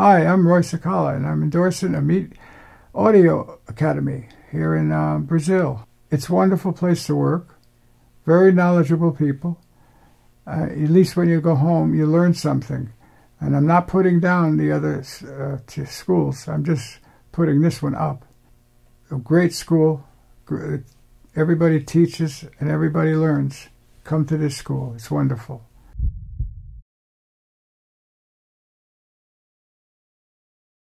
Hi, I'm Roy Cicala, and I'm endorsing OMiD Audio Academy here in uh, Brazil. It's a wonderful place to work, very knowledgeable people. Uh, at least when you go home, you learn something. And I'm not putting down the other uh, schools. I'm just putting this one up. A great school. Everybody teaches and everybody learns. Come to this school. It's wonderful.